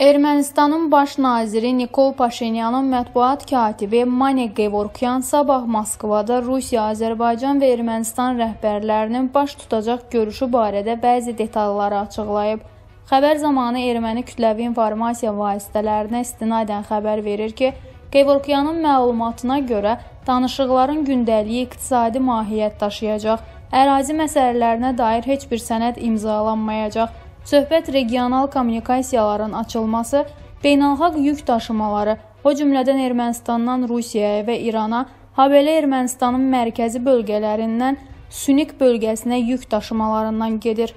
Ermənistanın baş naziri Nikol Paşinyanın mətbuat katibi Mane Gevorkyan sabah Moskvada Rusiya, Azərbaycan və Ermənistan rəhbərlərinin baş tutacaq görüşü barədə bəzi detalları açıqlayıb. Xəbər zamanı erməni kütləvi informasiya vasitələrinə istinadən xəbər verir ki, Gevorkyanın məlumatına görə danışıqların gündəliyi iqtisadi mahiyyət daşıyacaq, ərazi məsələlərinə dair heç bir sənəd imzalanmayacaq. Söhbət regional kommunikasiyaların açılması, beynəlxalq yük daşımaları, o cümlədən Ermənistandan Rusiyaya və İrana, habelə Ermənistanın mərkəzi bölgələrindən Sünik bölgəsinə yük daşımalarından gedir.